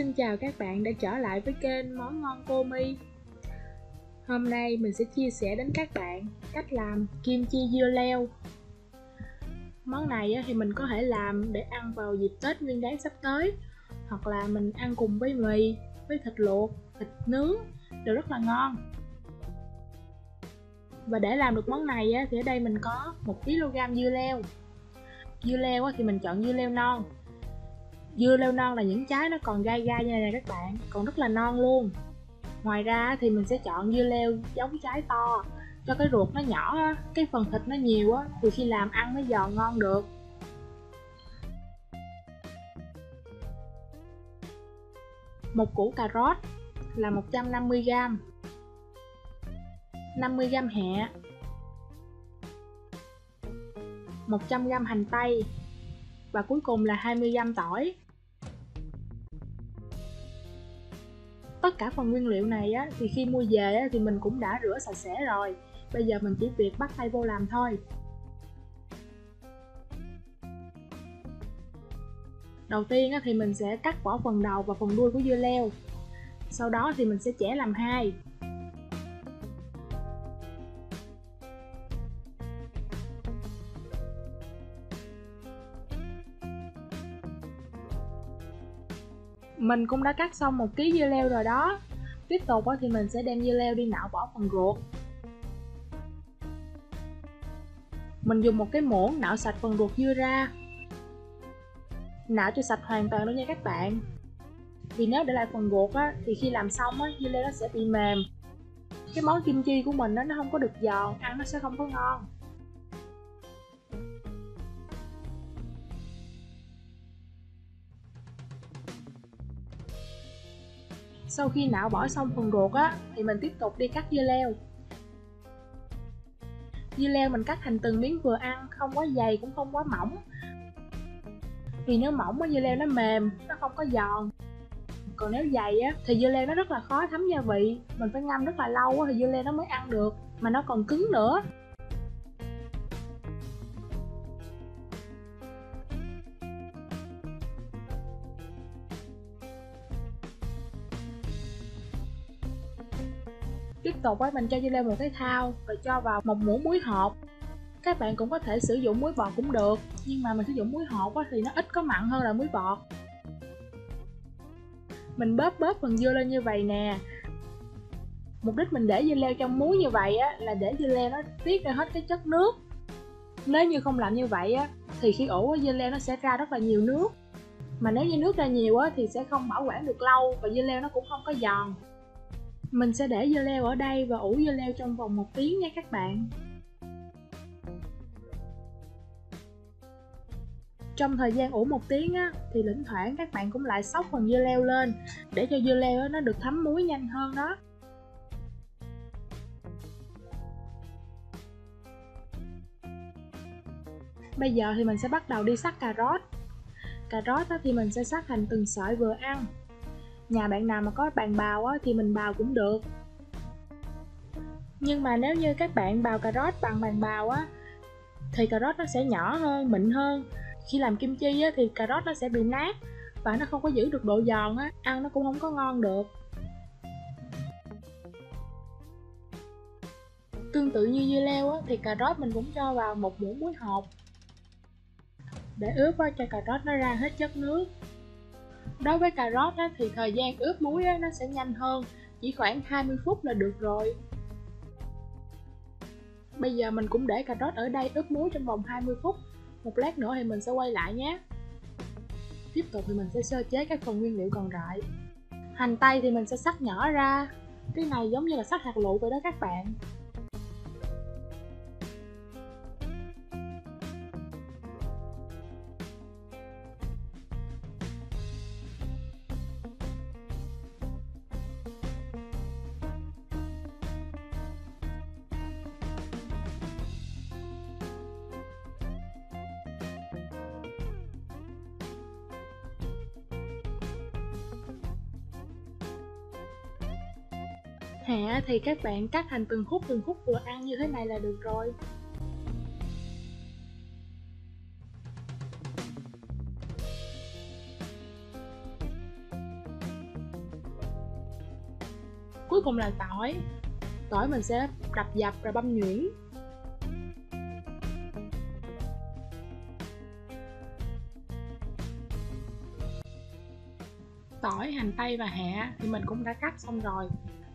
Xin chào các bạn đã trở lại với kênh Món Ngon Cô Mi. Hôm nay mình sẽ chia sẻ đến các bạn cách làm kim chi dưa leo. Món này thì mình có thể làm để ăn vào dịp Tết Nguyên đáng sắp tới Hoặc là mình ăn cùng với mì, với thịt luộc, thịt nướng đều rất là ngon. Và để làm được món này thì ở đây mình có 1kg dưa leo. Dưa leo thì mình chọn dưa leo non dưa leo non là những trái nó còn gai gai như này nè các bạn, còn rất là non luôn. Ngoài ra thì mình sẽ chọn dưa leo giống trái to, cho cái ruột nó nhỏ cái phần thịt nó nhiều á, thì khi làm ăn nó giòn ngon được. Một củ cà rốt là 150g 50g hẹ 100g hành tây và cuối cùng là 20g tỏi. Tất cả phần nguyên liệu này á, thì khi mua về á, thì mình cũng đã rửa sạch sẽ rồi. Bây giờ mình chỉ việc bắt tay vô làm thôi. Đầu tiên á, thì mình sẽ cắt bỏ phần đầu và phần đuôi của dưa leo. Sau đó thì mình sẽ chẻ làm hai. Mình cũng đã cắt xong một ký dưa leo rồi đó. Tiếp tục thì mình sẽ đem dưa leo đi nạo bỏ phần ruột. Mình dùng một cái muỗng nạo sạch phần ruột dưa ra. Nạo cho sạch hoàn toàn luôn nha các bạn. Vì nếu để lại phần ruột á, thì khi làm xong á, dưa leo nó sẽ bị mềm. Cái món kim chi của mình đó, nó không có được giòn, ăn nó sẽ không có ngon. Sau khi nạo bỏ xong phần ruột á, thì mình tiếp tục đi cắt dưa leo. Dưa leo mình cắt thành từng miếng vừa ăn, không quá dày cũng không quá mỏng. Vì nếu mỏng á, dưa leo nó mềm, nó không có giòn. Còn nếu dày á, thì dưa leo nó rất là khó thấm gia vị. Mình phải ngâm rất là lâu á, thì dưa leo nó mới ăn được, mà nó còn cứng nữa. Tục với mình cho dưa leo một cái thao và cho vào một muỗng muối hột. Các bạn cũng có thể sử dụng muối bọt cũng được Nhưng mà mình sử dụng muối hột thì nó ít có mặn hơn là muối bọt. Mình bóp bóp phần dưa lên như vậy nè. Mục đích mình để dưa leo trong muối như vậy á, là để dưa leo nó tiết ra hết cái chất nước. Nếu như không làm như vậy á, thì khi ủ dưa leo nó sẽ ra rất là nhiều nước. Mà nếu như nước ra nhiều á, thì sẽ không bảo quản được lâu và dưa leo nó cũng không có giòn mình sẽ để dưa leo ở đây và ủ dưa leo trong vòng một tiếng nha các bạn. Trong thời gian ủ một tiếng á, thì lĩnh thoảng các bạn cũng lại xóc phần dưa leo lên để cho dưa leo nó được thấm muối nhanh hơn đó. Bây giờ thì mình sẽ bắt đầu đi sắc cà rốt. Cà rốt thì mình sẽ sắc thành từng sợi vừa ăn nhà bạn nào mà có bàn bào á, thì mình bào cũng được. Nhưng mà nếu như các bạn bào cà rốt bằng bàn bào á thì cà rốt nó sẽ nhỏ hơn, mịn hơn. Khi làm kim chi á, thì cà rốt nó sẽ bị nát và nó không có giữ được độ giòn á, ăn nó cũng không có ngon được. Tương tự như dưa leo á, thì cà rốt mình cũng cho vào một muỗng muối hột để ướp cho cà rốt nó ra hết chất nước. Đối với cà rốt á, thì thời gian ướp muối á, nó sẽ nhanh hơn, chỉ khoảng 20 phút là được rồi. Bây giờ mình cũng để cà rốt ở đây ướp muối trong vòng 20 phút. Một lát nữa thì mình sẽ quay lại nhé. Tiếp tục thì mình sẽ sơ chế các phần nguyên liệu còn lại. Hành tây thì mình sẽ cắt nhỏ ra. Cái này giống như là sắc hạt lựu vậy đó các bạn. Hẹ thì các bạn cắt thành từng khúc từng khúc vừa ăn như thế này là được rồi. Cuối cùng là tỏi. Tỏi mình sẽ đập dập rồi băm nhuyễn. Tỏi, hành tây và hẹ thì mình cũng đã cắt xong rồi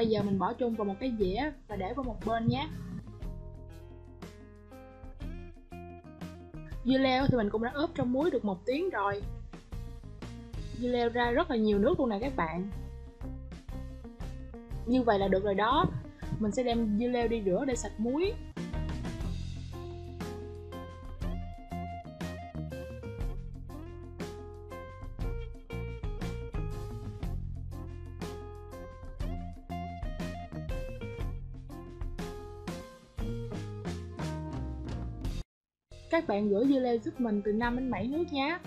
bây giờ mình bỏ chung vào một cái dĩa và để vào một bên nhé. Dưa leo thì mình cũng đã ướp trong muối được một tiếng rồi. Dưa leo ra rất là nhiều nước luôn nè các bạn. Như vậy là được rồi đó. Mình sẽ đem dưa leo đi rửa để sạch muối. Các bạn rửa dưa leo giúp mình từ 5 đến 7 nước nhé.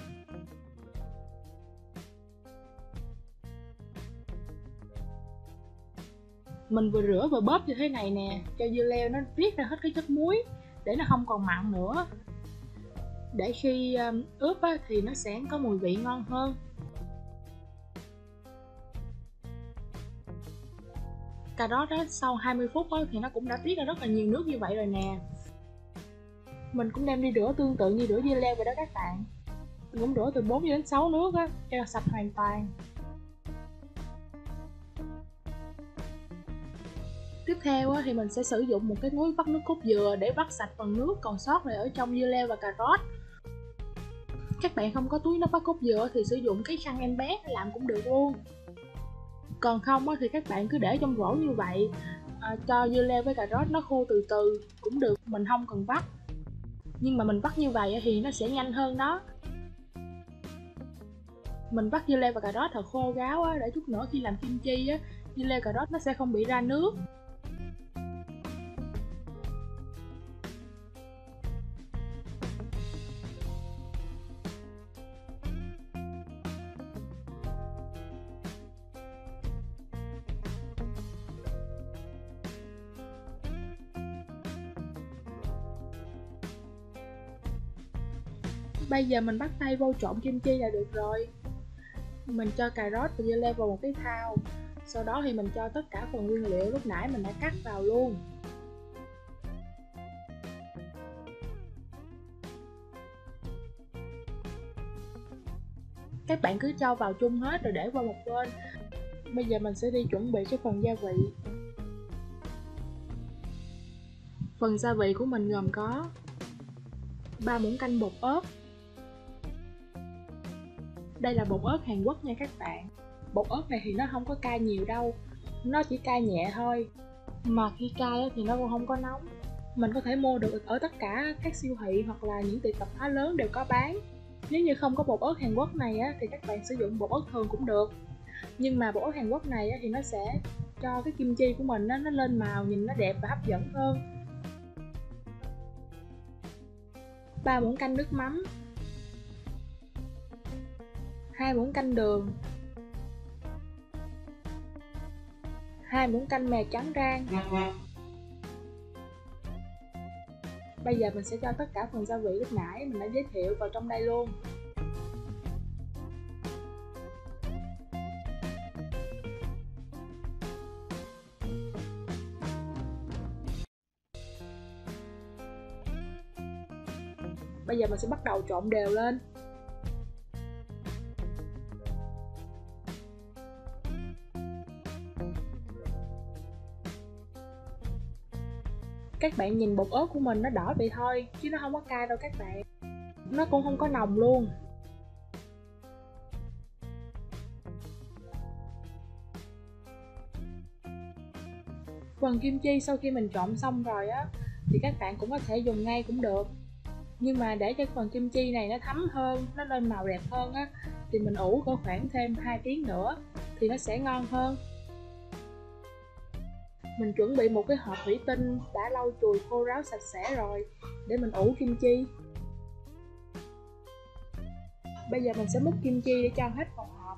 Mình vừa rửa vừa bóp như thế này nè, cho dưa leo nó tiết ra hết cái chất muối để nó không còn mặn nữa. Để khi um, ướp á, thì nó sẽ có mùi vị ngon hơn. Cà rốt đó sau 20 phút đó, thì nó cũng đã tiết ra rất là nhiều nước như vậy rồi nè mình cũng đem đi rửa tương tự như rửa dưa leo vậy đó các bạn. Mình cũng rửa từ 4 đến 6 nước á cho sạch hoàn toàn. Tiếp theo á, thì mình sẽ sử dụng một cái muối vắt nước cốt dừa để vắt sạch phần nước còn sót lại ở trong dưa leo và cà rốt. Các bạn không có túi nó vắt cốt dừa thì sử dụng cái khăn em bé làm cũng được luôn. Còn không thì các bạn cứ để trong rổ như vậy à, cho dưa leo với cà rốt nó khô từ từ cũng được mình không cần vắt nhưng mà mình vắt như vậy thì nó sẽ nhanh hơn đó. Mình vắt dưa leo và cà rốt thật khô ráo á, để chút nữa khi làm kim chi á dưa leo cà rốt nó sẽ không bị ra nước. Bây giờ mình bắt tay vô trộn kim chi là được rồi. Mình cho cà rốt và dưa leo vào một cái thao. Sau đó thì mình cho tất cả phần nguyên liệu lúc nãy mình đã cắt vào luôn. Các bạn cứ cho vào chung hết rồi để qua một bên. Bây giờ mình sẽ đi chuẩn bị cái phần gia vị. Phần gia vị của mình gồm có 3 muỗng canh bột ớt đây là bột ớt Hàn Quốc nha các bạn. Bột ớt này thì nó không có cay nhiều đâu Nó chỉ cay nhẹ thôi. Mà khi cay thì nó cũng không có nóng. Mình có thể mua được ở tất cả các siêu thị hoặc là những tiệm tạp hóa lớn đều có bán. Nếu như không có bột ớt Hàn Quốc này á, thì các bạn sử dụng bột ớt thường cũng được. Nhưng mà bột ớt Hàn Quốc này á, thì nó sẽ cho cái kim chi của mình á, nó lên màu nhìn nó đẹp và hấp dẫn hơn. 3 muỗng canh nước mắm. 2 muỗng canh đường. 2 muỗng canh mè trắng rang. Bây giờ mình sẽ cho tất cả phần gia vị lúc nãy mình đã giới thiệu vào trong đây luôn. Bây giờ mình sẽ bắt đầu trộn đều lên. Các bạn nhìn bột ớt của mình nó đỏ vậy thôi, chứ nó không có cay đâu các bạn. Nó cũng không có nồng luôn. Phần kim chi sau khi mình trộn xong rồi á, thì các bạn cũng có thể dùng ngay cũng được. Nhưng mà để cho phần kim chi này nó thấm hơn, nó lên màu đẹp hơn á, thì mình ủ cỡ khoảng thêm 2 tiếng nữa, thì nó sẽ ngon hơn mình chuẩn bị một cái hộp thủy tinh đã lau chùi khô ráo sạch sẽ rồi, để mình ủ kim chi. Bây giờ mình sẽ múc kim chi để cho hết vào hộp.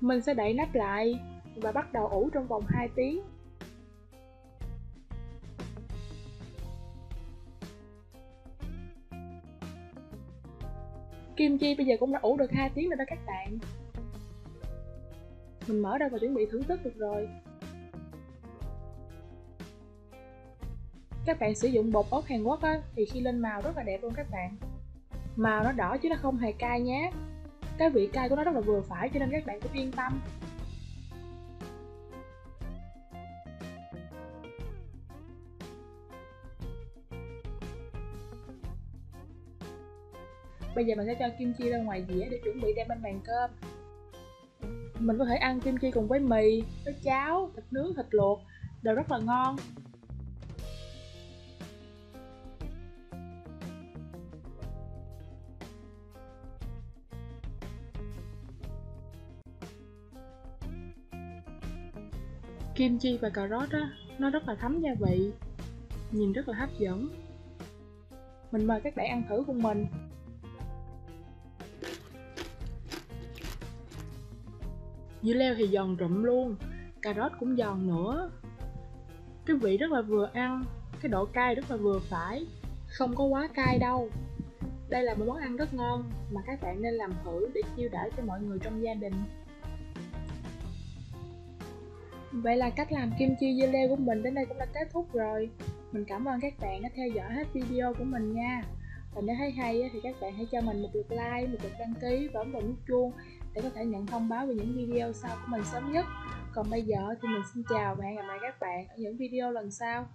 Mình sẽ đậy nắp lại và bắt đầu ủ trong vòng 2 tiếng. Kim chi bây giờ cũng đã ủ được 2 tiếng rồi đó các bạn. Mình mở ra và chuẩn bị thưởng thức được rồi. Các bạn sử dụng bột ớt Hàn Quốc á, thì khi lên màu rất là đẹp luôn các bạn. Màu nó đỏ chứ nó không hề cay nhé. Cái vị cay của nó rất là vừa phải cho nên các bạn cũng yên tâm. Bây giờ mình sẽ cho kim chi ra ngoài dĩa để chuẩn bị đem lên bàn cơm. Mình có thể ăn kim chi cùng với mì, với cháo, thịt nướng, thịt luộc đều rất là ngon. Kim chi và cà rốt á, nó rất là thấm gia vị Nhìn rất là hấp dẫn. Mình mời các bạn ăn thử cùng mình. Dưa leo thì giòn rụm luôn Cà rốt cũng giòn nữa. Cái vị rất là vừa ăn Cái độ cay rất là vừa phải Không có quá cay đâu. Đây là một món ăn rất ngon Mà các bạn nên làm thử để chiêu đãi cho mọi người trong gia đình. Vậy là cách làm kim chi dưa leo của mình đến đây cũng đã kết thúc rồi. Mình cảm ơn các bạn đã theo dõi hết video của mình nha. Và nếu thấy hay thì các bạn hãy cho mình một lượt like, một lượt đăng ký và ấn vào nút chuông để có thể nhận thông báo về những video sau của mình sớm nhất. Còn bây giờ thì mình xin chào và hẹn gặp lại các bạn ở những video lần sau.